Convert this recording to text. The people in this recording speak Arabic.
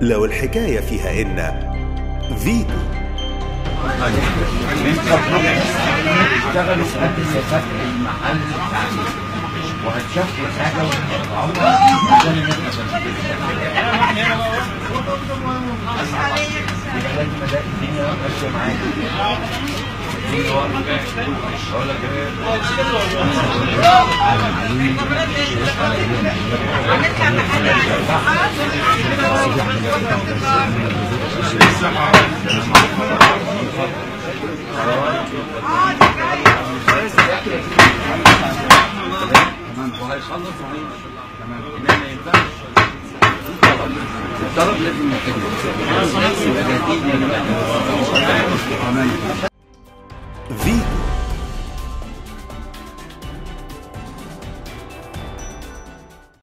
لو الحكاية فيها إن فيتو اشتغلوا ماشيه معايا وهيخلص تمام ما ينفعش الطلب لازم يبقى فيتو